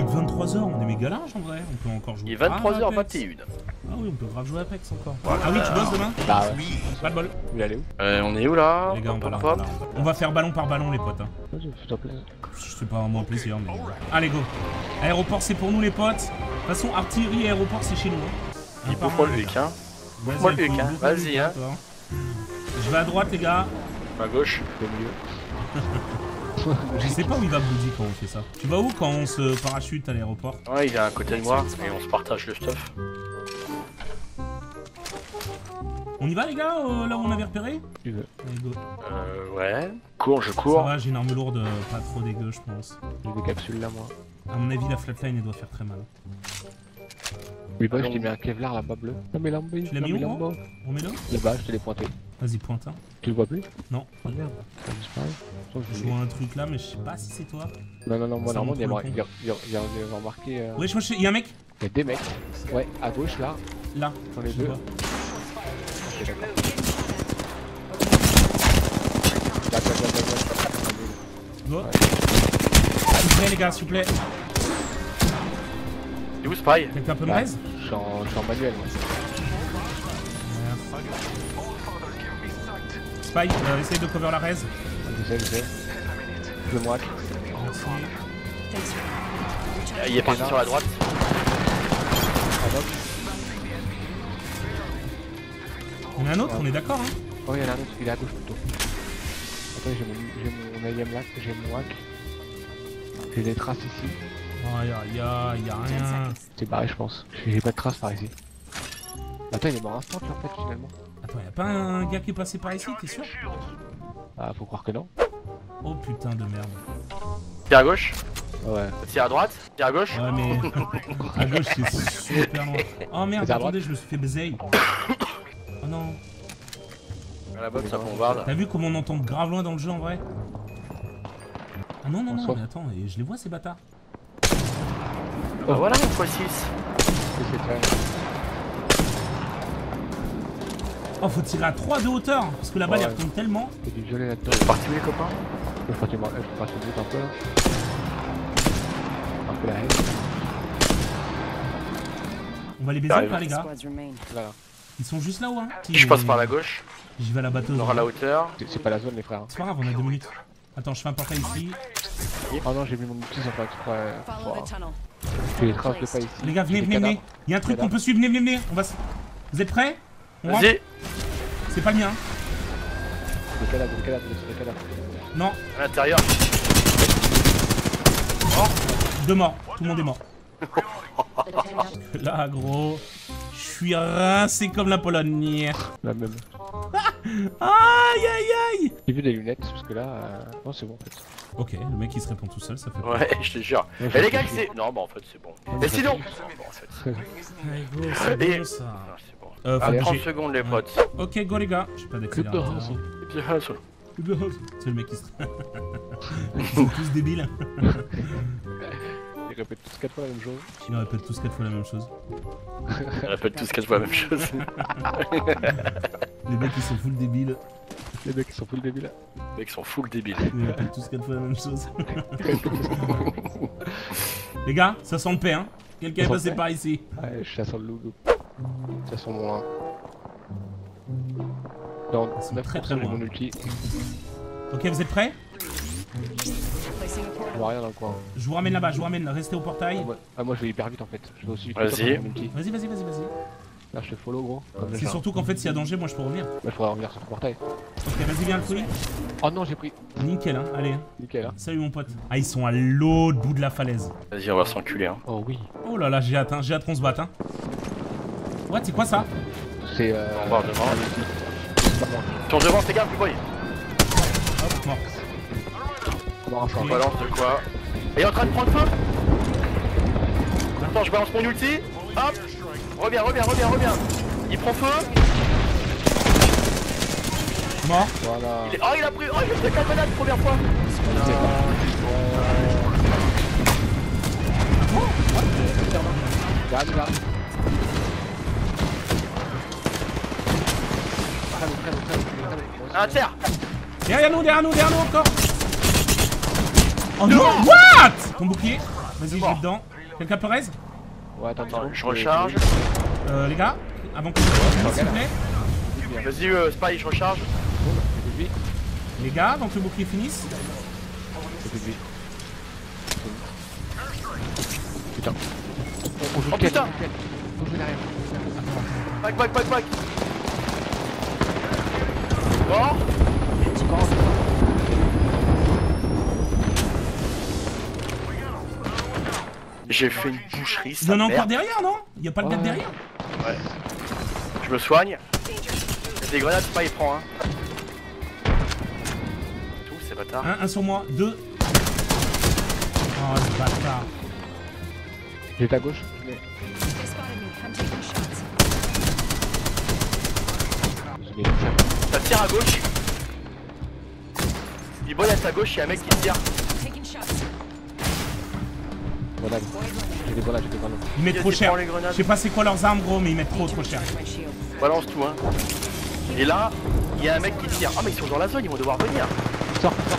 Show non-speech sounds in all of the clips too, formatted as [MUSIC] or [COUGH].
est que 23h, on est méga large en vrai. On peut encore jouer. Il est grave à 23h21. Apex. Ah oui, on peut grave jouer à Apex encore. Ah oui, tu bosses demain Bah ouais. Pas de bol. Aller où Euh, on est où là Les gars, on va, Hop, là, hop, on va hop. là. On va faire ballon par ballon, les potes. hein. Vas-y, fais-toi plaisir. Je sais pas, moi plaisir, mais. Allez, go. Aéroport, c'est pour nous, les potes. De toute façon, artillerie et aéroport, c'est chez nous. hein. Il Un bouffe un. le Luc, hein. Moi Luc, hein. bouffe-moi le Vas-y, hein. Je vais à droite, les gars. À gauche. Au milieu. [LAUGHS] Je sais pas où il va Bloody quand on fait ça. Tu vas où quand on se parachute à l'aéroport Ouais, il est à côté de moi et on se partage le stuff. On y va, les gars, euh, là où on avait repéré Tu veux. Allez, go. Euh, ouais. Cours, je Ça cours. va, j'ai une arme lourde, euh, pas trop dégueu, je pense. J'ai des capsules là, moi. À mon avis, la flatline, elle doit faire très mal. Oui, bah, je Allons. t'ai mis un Kevlar là-bas bleu. Non, mais Lambo, Tu l'as mis où, On met là Là-bas, je te l'ai pointé. Vas-y, pointe. hein. Tu le vois plus? Non. Oh merde, ça a disparu. Attends, Je je vois un truc là, mais je sais pas si c'est toi. Non, non, non, moi, normalement, il y a remarqué. euh, Wesh, wesh, il y a un mec Il y a des mecs. Ouais, à gauche là. Là. Dans les je deux. Go. S'il vous plaît, les gars, s'il vous plaît. Il est où Spy Quelqu'un peut me raise Je suis en, je suis en manuel, moi. Spike, euh, essaye de cover la raise. J'essaie, j'essaie. Je le. Merci. Il est parti sur la droite. En a un autre, on est d'accord, hein Oh, il y en a un autre, il est à gauche plutôt. Attends, j'ai mon, j'ai mon AM là, j'ai mon WAC. J'ai des traces ici. Aïe aïe aïe, y'a rien. C'est barré, je pense. J'ai pas de traces par ici. Attends, il est mort instant en fait, finalement. Attends, y'a pas un gars qui est passé par ici, t'es sûr? Ah, faut croire que non. Oh putain de merde. Tire à gauche. Ouais. Tire à droite. Tire à gauche. Ouais, mais [LAUGHS] à gauche, c'est super noir. Oh merde, attendez, je me suis fait baiser. Oh non. À la botte, ça bombarde. T'as vu comment on entend grave loin dans le jeu en vrai? Ah non, non, non, mais attends, et je les vois ces bâtards. Bah voilà, mon x6. C'est c'est clair. Oh, faut tirer à 3 de hauteur Parce que la balle Ouais. elle retombe tellement. A du violet là-dedans. C'est parti où les copains Je tu m'as- je me doutes un peu là. Un peu la haine. On va les baiser ou pas, les gars. Ils sont juste là-haut, hein Je passe par la gauche. J'y vais à la batteuse. On aura la hauteur. C'est- C'est pas la zone, les frères. C'est pas grave, on a deux minutes. Attends, je fais un portail ici. Oh non, j'ai mis mon outil sans pas les traces de pas ici. Les gars, venez, venez, venez. Il y a un truc qu'on peut suivre, venez, venez, venez. On va. Vous êtes prêts? Vas-y. C'est pas le mien. Des cadavres, des cadavres, des cadavres. Non, À l'intérieur. deux morts. Tout le monde est mort. [LAUGHS] Là, gros, je suis rincé comme la Pologne. La même. [LAUGHS] Aïe, aïe, aïe. J'ai vu des lunettes, parce que là. euh, Non, c'est bon en fait. Ok, le mec il se répond tout seul, ça fait. Ouais, [LAUGHS] je te jure. Ouais, Et les gars, c'est. Non, bah en fait, c'est bon. Et sinon. Non, en fait. Allez, go, c'est [LAUGHS] Et- bon ça. Non, c'est bon. Euh, faut Allez, bouger. 30 secondes, les potes. Ok, go les gars. Pas d'accélérateur. C'est le mec qui se. Ils sont tous débiles. Ils répètent tous 4 fois la même chose. Ils répètent tous quatre fois la même chose. On répète tous quatre fois la même chose. Les mecs ils sont full débiles. Les mecs, ils sont full débiles. Les mecs sont full débiles. Ils répètent tous quatre fois la même chose. [LAUGHS] Les gars, ça sent le paix, hein. Quelqu'un est passé par ici. Ouais, je chasse le loup. Ça sent mon 1. Dans Ils sont 9 très, très loin. mon ulti. Ok, vous êtes prêts? Vois rien dans le coin. Je vous ramène là-bas, je vous ramène. Restez au portail. Ah, moi, ah, moi je vais hyper vite en fait. Je vais aussi vite. Vas-y. Vas-y, vas-y, vas-y, vas-y. Là, je te follow gros. C'est surtout qu'en fait, s'il y a danger, moi je peux revenir. Bah, je pourrais revenir sur le portail. Ok, vas-y, viens le fouille. Oh non, j'ai pris. Nickel, hein. Allez. hein. Nickel hein. Salut mon pote. Ah, ils sont à l'autre bout de la falaise. Vas-y, on va s'enculer. Hein. Oh oui. Oh là là, j'ai hâte, hein. J'ai hâte qu'on se batte, hein. What, c'est quoi ça? C'est euh. On va voir devant. Sur devant, fais gaffe, boy. Hop, mort. On balance de quoi Il est en train de prendre feu Attends, je balance mon ulti. Hop Reviens, reviens, reviens, reviens. Il prend feu. Mort. Voilà. Il est- Oh, il a pris. Oh, il a pris la grenade première fois. Garde, garde. Crème, crème, crème, crème. À terre. Derrière nous, derrière nous, derrière nous encore. Oh non, what? Ton bouclier Vas-y, je vais dedans. Quelqu'un peut raise? Ouais, attends, Attends, je recharge. euh, Les gars, avant que s'il vous plaît. Vas-y, euh, Spy, je recharge. Les gars, avant que le bouclier finisse. J'ai plus de vie. Putain. On, on joue Oh, putain. on joue quel On joue derrière. Back, back, back, back. Mort. J'ai fait une boucherie, Il y en a encore derrière, non? Il y a pas le gars derrière Ouais. Je me soigne. Il y a des grenades, Spy, il prend, hein. Tout, c'est bâtard. Un, un sur moi, deux. Oh, ce bâtard. Gauche. Je mets une chape. Ça tire à gauche. Il boy à ta gauche, il y a un mec qui tire. J'ai des grenades, j'ai des grenades. Ils mettent trop cher. Je sais pas c'est quoi leurs armes, gros, mais ils mettent trop trop cher. Balance tout, hein. Et là, il y a un mec qui tire. Ah, mais ils sont dans la zone, ils vont devoir venir. Sors, sors.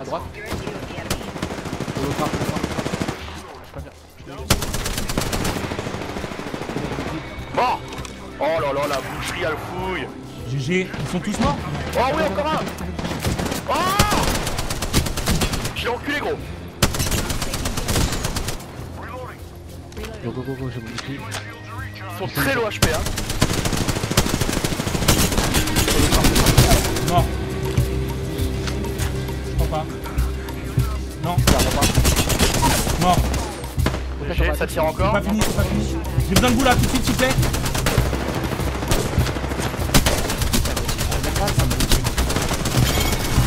À droite. Mort Oh là là, la boucherie à le fouille. GG, ils sont tous morts Oh oui, encore un Oh J'ai enculé, gros. Go, go, go, go, j'ai mon outil. Ils sont très low HP, hein. Mort. Je crois pas. Non, mort. GG, ça tire C'est encore. pas fini, c'est pas fini. J'ai besoin de vous là tout de suite, s'il vous plaît.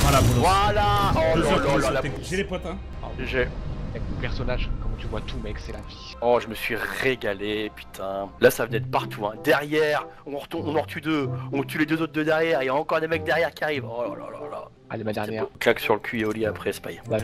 Voilà, bolos. Voilà Oh t'es- J'ai les potes, hein. GG. Avec mon personnage, comment tu vois tout, mec, c'est la vie. Oh, je me suis régalé, putain. Là, ça venait de partout, hein. Derrière, on, retombe, on en tue deux. On tue les deux autres de derrière. Il y a encore des mecs derrière qui arrivent. Oh là là là là. Allez, ma dernière. Claque sur le cul et au lit après, Spy. Là,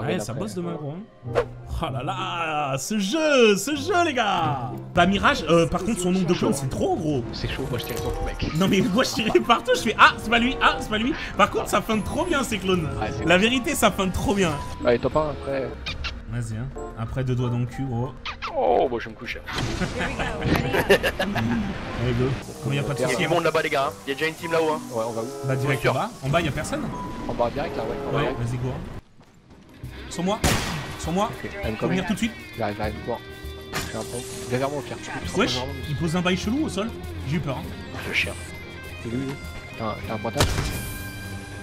Ouais, ça après. bosse demain, gros. hein. Oh là là, ce jeu, ce jeu, les gars. Bah, Mirage, euh, par contre, son nombre de clones, c'est trop gros. C'est chaud, moi je tire sur tout, mec. Non mais moi je tirais partout, je fais ah c'est pas lui, ah c'est pas lui. Par contre ça feinte trop bien ces clones. Ouais, La vérité ça feinte trop bien. Allez, top 1 après. Vas-y hein. Après deux doigts dans le cul gros. Oh, bah, je vais me coucher. [LAUGHS] Allez go. Comme y a pas de Il y a soucis. du monde là-bas, les gars. hein. Il y a déjà une team là-haut, hein. Ouais, on va où Bah direct en bas. En bas y a personne On va direct là, ouais. Ouais vas-y go. Sur moi. Sur moi. Ok, elle me Faut commet. venir tout de suite. J'arrive, j'arrive, cours. Je fais un pont. Viens vers moi au pire. Tu te rapproches Wesh, il pose un bail chelou au sol. J'ai eu peur. Hein. Ce chien. C'est lui, lui. T'as un- pointage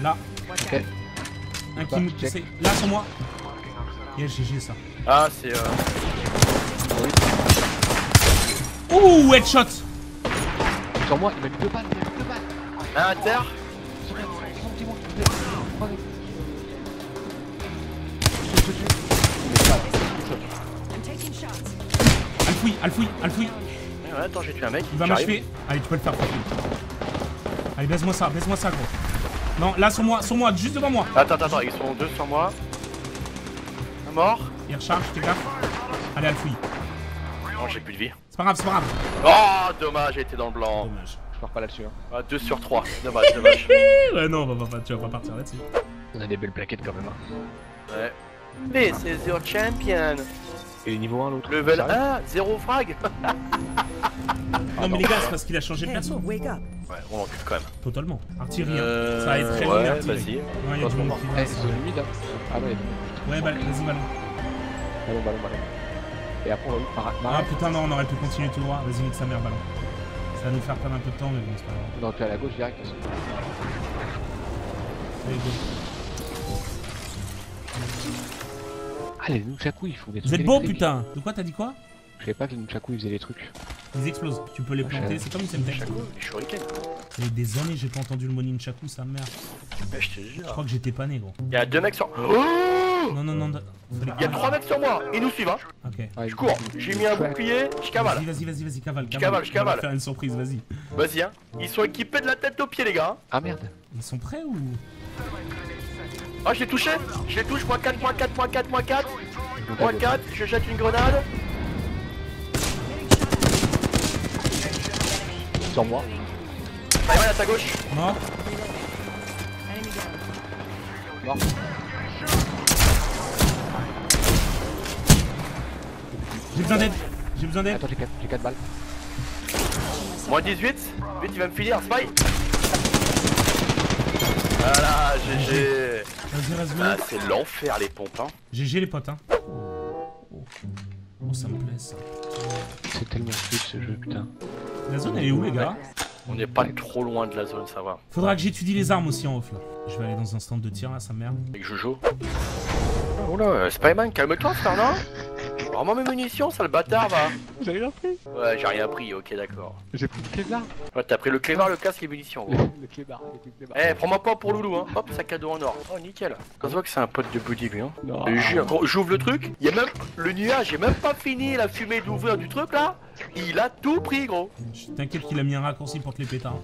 Là, Ok. un qui Bah, me. Là sur moi. Yeah, GG ça. Ah, c'est. Euh... Ouh, headshot Sur moi, il m'a mis deux balles, il m'a mis deux balles. Un inter. Sur moi, sur moi, sur moi. Regardez. Je te tue. Mais c'est pas là. I'm taking shots. Alfouille, Alfouille, Alfouille. Ouais, attends, j'ai tué un mec. Il va m'achever. Allez, tu peux le faire, tranquille. Allez, baise-moi ça, baise-moi ça, gros. Non, là, sur moi, sur moi, juste devant moi. Attends, attends, attends, ils sont deux sur moi. Mort. Il recharge, fais gaffe. Allez, Alfouille. Non, j'ai plus de vie. C'est pas grave, c'est pas grave. Oh, dommage, j'ai été dans le blanc. Dommage. Je pars pas là-dessus. Hein. Ah, 2 sur 3. Dommage, dommage. [LAUGHS] Ouais, non, on va pas, tu vas pas partir là-dessus. On a des belles plaquettes quand même. Hein. Ouais. This is your champion. Et niveau 1 l'autre. Level Sérieux 1, 0 frag. [LAUGHS] Non, mais les gars, c'est parce qu'il a changé de perso. Ouais, on en quand même. Totalement. Artillerie, hein. Euh, Ça va être très long, Ouais, vas-y. Ouais, il y a du monde qui Eh, va. c'est. Ah ouais, Ouais, bah, vas-y, ballon. ballon, ballon, ballon. Et après, on va où Par Ah putain, non, on aurait pu continuer tout droit. Vas-y, nique sa mère, ballon. Ça va nous faire perdre un peu de temps, mais bon, c'est pas grave. On aurait pu aller à gauche direct. Allez, go. Ah, les nunchaku, ils font des trucs. Vous êtes beau, putain. De quoi t'as dit quoi Je savais pas que les nunchaku, ils faisaient des trucs. Ils explosent. Tu peux les planter, c'est comme une. Ça fait des années j'ai pas entendu le mot Nunchaku, sa mère. Ouais, je te Je jure. crois que j'étais pas né, gros. Il y a deux mecs sur. Oh Non, non, non. Il y a pas- trois mecs sur moi. Ils nous suivent, hein. Ok. Ouais, Je cours. J'ai mis un bouclier. Je cavale. Vas-y, vas-y, vas-y, vas-y, cavale. Je cavale, je cavale. faire une surprise, vas-y. Vas-y, hein. Ils sont équipés de la tête aux pieds, les gars. hein. Ah merde. Ils sont prêts ou? Ah, je l'ai touché. Je les touche. Point 4, point 4, point 4, point 4. Ils vont Point à gauche. 4. Je jette une grenade. Sur moi. Allez, à ta gauche. Mort. Mort. J'ai besoin d'aide. J'ai besoin d'aide. Attends, j'ai 4, j'ai 4 balles. Moins 18 Vite, il va me finir, spy Voilà, GG Vas-y, reste Ah, c'est l'enfer les pompes, hein. GG les potes, hein. Oh. Ça me plaît ça. C'est tellement fluide ce jeu, putain. La zone elle est où les gars? On n'est pas trop loin de la zone, ça va. Faudra que j'étudie les armes aussi en off là. Je vais aller dans un stand de tir là, sa mère. Avec Jojo. Oh là, Spyman, calme-toi frère, non? Rends-moi mes munitions, sale bâtard, va [LAUGHS] Vous avez rien pris Ouais, j'ai rien pris, ok, d'accord. J'ai pris le clébard. Ouais, t'as pris le clébar, le casque et les munitions, Le, gros. [LAUGHS] le clébard, le clébard. Eh, prends-moi pas pour Loulou, hein. Hop, sac à dos en or. Oh, nickel. Quand on voit que c'est un pote de Buddy, lui, hein. J'ouvre le truc, il y a même le nuage, j'ai même pas fini la fumée d'ouvrir du truc là. Il a tout pris, gros. Je T'inquiète qu'il a mis un raccourci pour te les pétards.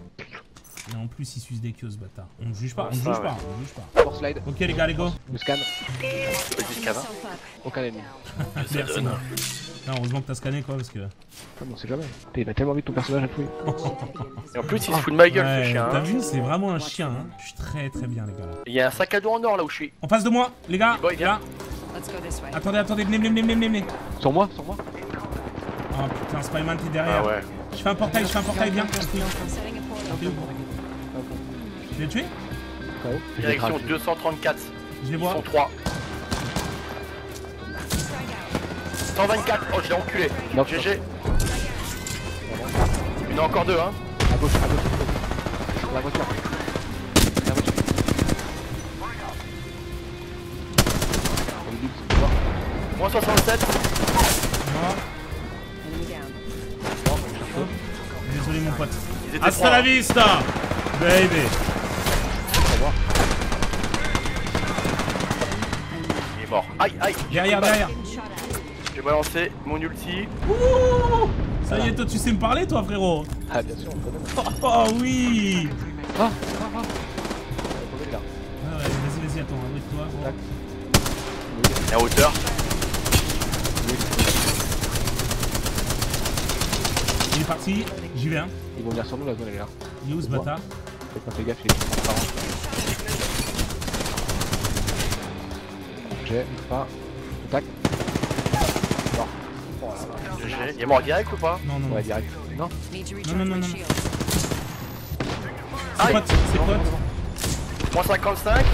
Et en plus il suce des queues ce bâtard. On ne juge pas, on ne juge pas, on ne juge pas. Force slide, Ok les gars, les go. le scan, up. aucun ennemi. [LAUGHS] Merci. Non, heureusement que t'as scanné quoi parce que. Comme on sait jamais. Il va tellement vite ton personnage à tuer. Et en plus, il se fout de ma gueule, ce Ouais, chien. T'as hein. vu, c'est vraiment un chien. Hein. Je suis très très bien les gars là. Il y a un sac à dos en or là où je suis. En face de moi, les gars. Boy, viens. Là. Attendez, attendez, venez, venez, venez, venez, venez. Sur moi, sur moi. Oh putain, Spyman t'es derrière. Ah ouais. Je fais un portail, je fais un portail, viens. Setting l'as tué l'ai Direction grave. 234. Je les Ils sont 3. Strike out. 124. Oh, je l'ai enculé. Non, GG. Il y en a encore deux, hein. À gauche, à gauche, à gauche. Sur la voiture. La voiture. Moins 67. Mort. Enemy down. Désolé mon pote. Hasta la hein. vista, baby. Mort. Aïe, aïe. Derrière, derrière. J'ai balancé mon ulti. Ouh Ça y est, toi tu sais me parler toi frérot. Ah, bien sûr, on connaît. Oh, oh oui. Ah, ah, ah. Ah ouais, vas-y, vas-y, attends, abrite-toi. À hauteur. Il est parti, j'y vais hein. Ils vont venir sur nous, la zone elle est là. Il est où ce bâtard Faites pas fait gaffe, il est transparent. J'ai pas. Tac. Oh là. GG. Il est mort direct ou pas Non, non, non. Ouais, direct. Non. Non, non, non, non. shield. C'est Aïe. pote, c'est pote. Moins 55.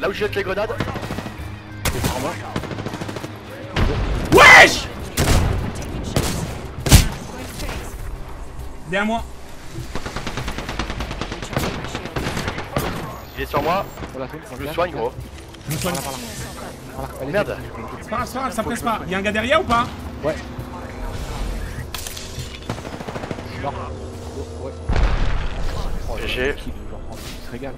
Là où je jette les grenades. Wesh shots. Going to face. Derrière moi. Il est sur moi. Sur la Je me soigne, gros. Je me soigne. Par là, Clean yourself up. par là. Allez, Merde. C'est pas grave, c'est pas grave, ça presse pas. Y'a un gars derrière ou pas Ouais. Mort. Oh, ouais. GG. kill, genre, on se régale.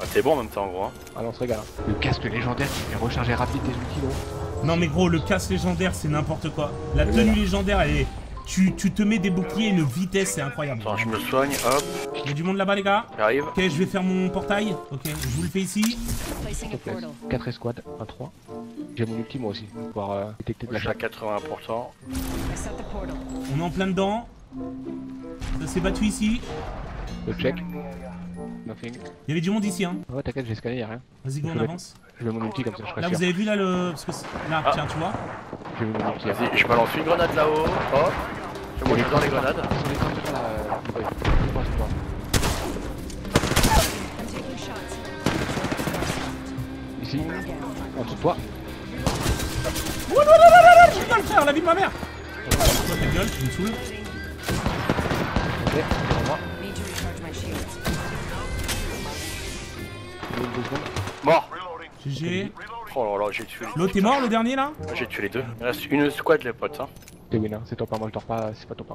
Ah, T'es bon en même temps, gros. hein. Allez, on se régale. hein. Le casque légendaire qui fait recharger rapide tes outils, gros. Non mais gros, le casse légendaire c'est n'importe quoi. La tenue légendaire elle est... Tu, tu te mets des boucliers et une vitesse, c'est incroyable. Attends, je me soigne. Hop, Il y a du monde là-bas les gars j'arrive. Ok, je vais faire mon portail. Ok, je vous le fais ici. Placing S'il te a plaît. portal. 4 escouades, 1 3. J'ai mon ulti moi aussi, pour pouvoir euh, détecter de Je la suis à chatte. 80%. I set the portal. On est en plein dedans. Ça s'est battu ici. Le check. Nothing. Il y avait du monde ici hein. Ouais, t'inquiète, j'ai scanné, y'a rien. Vas-y go, on Je vais- avance. Je mets mon ulti comme ça, je serai Là sûr. vous avez vu là le... Parce que c'est- là, Ah. tiens tu vois. Hein. Vas-y, je balance une grenade là-haut. Hop. Je dans les grenades. Ici, en dessous de toi. Ouh, là, là, là, là, Putain le frère, la vie de ma mère Toi ta gueule, tu me saoules. Ok, moi. Je. Mort. GG. Oh là là, j'ai tué. L'autre est mort le dernier là J'ai tué les deux. Il reste une squad, les potes. Hein. T'es win, hein. c'est top 1, moi je dors pas, c'est pas top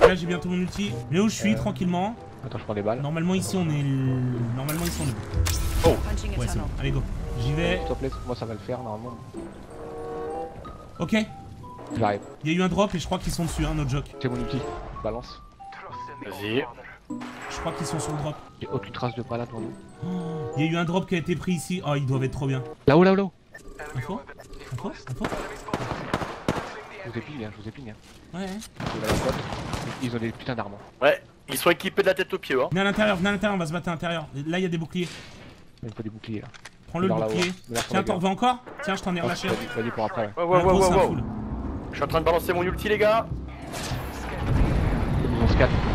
1. Là j'ai bientôt mon ulti. Mais où je suis tranquillement. Attends, je prends les balles. Normalement ici on est... Normalement ici on est... A Ouais c'est bon. Allez go. J'y vais. S'il te plaît, moi ça va le faire normalement. Ok. J'arrive. Il y a eu un drop et je crois qu'ils sont dessus, hein, no joke. J'ai mon ulti. Balance. Vas-y. Je crois qu'ils sont sur le drop. J'ai aucune trace de balade devant nous. Il y a eu un drop qui a été pris ici. Oh, ils doivent être trop bien. Là-haut, là-haut, là-haut. Info Info Info Je vous ai ping, hein, je vous ai ping. Hein. Ouais. Ils ont des putains d'armes. hein. Ouais, ils sont équipés de la tête aux pieds. Hein. Venez à l'intérieur, venez à l'intérieur, on va se battre à l'intérieur. Là, il y a des boucliers. Il faut des boucliers là. Prends-le le bouclier. La Tiens, t'en veux encore? Tiens, je t'en ai Ah, relâché. Vas-y, vas-y pour après. ouais. Ouais, ouais, Un ouais, un. Je suis en train de balancer mon ulti, les gars.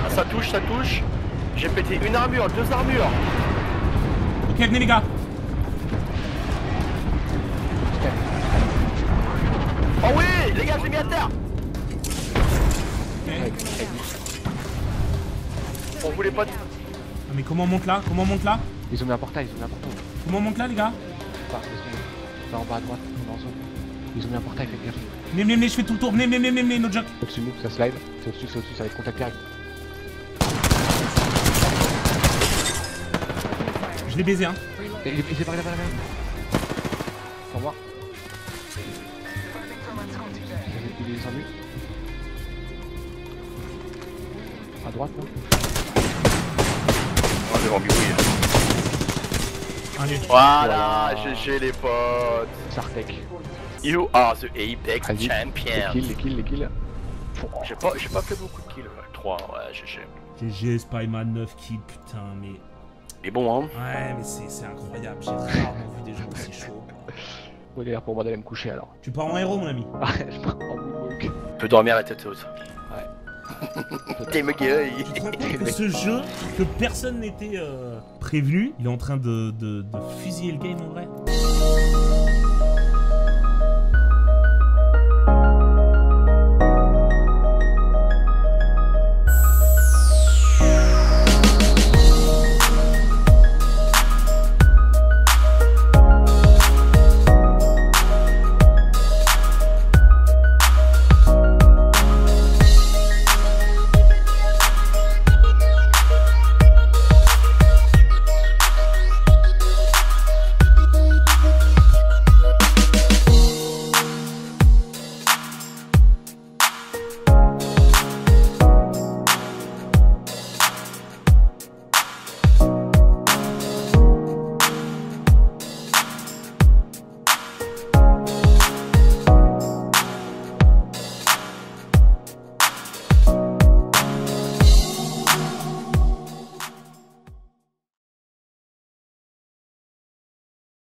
Ah, ça touche, ça touche. J'ai pété une armure, deux armures. Ok, venez les gars. Oh oui, les gars, j'ai mis à terre. Ok. Ouais, Pour vous, les potes. Ah, mais comment on monte là? Comment on monte là? Ils ont mis un portail, ils ont mis un portail. Comment on monte là, les gars? Là en bas à droite, on est en zone. Ils ont mis un portail, faites gaffe. Venez, venez, venez, je fais tout le tour. Venez, venez, venez, venez, no joke. Au-dessus de nous, ça slide. C'est au-dessus, c'est au-dessus, ça va être contact direct. L'ai baisé, hein. Il est est par là, par là. Au revoir. Il est descendu. À droite, là. Oh, devant Biouille. Allez. Voilà, Voilà. GG les potes. Sartek. You are the Apex Vas-y. Les Champion. kills, les kills, les kills. J'ai pas, j'ai pas fait beaucoup de kills. 3, ouais, GG. GG, Spiderman 9 kills, putain, mais. Mais bon, hein. Ouais, mais c'est incroyable. J'ai rarement vu des gens aussi chauds. [LAUGHS] Bon, il est l'air pour moi d'aller me coucher alors. Tu pars en héros, mon ami. [LAUGHS] je prends en moonwalk. Tu peux dormir la tête haute. Ouais. [LAUGHS] T'es me gueule. Tu te rends compte que ce jeu, que personne n'était euh, prévenu, il est en train de, de, de fusiller le game en vrai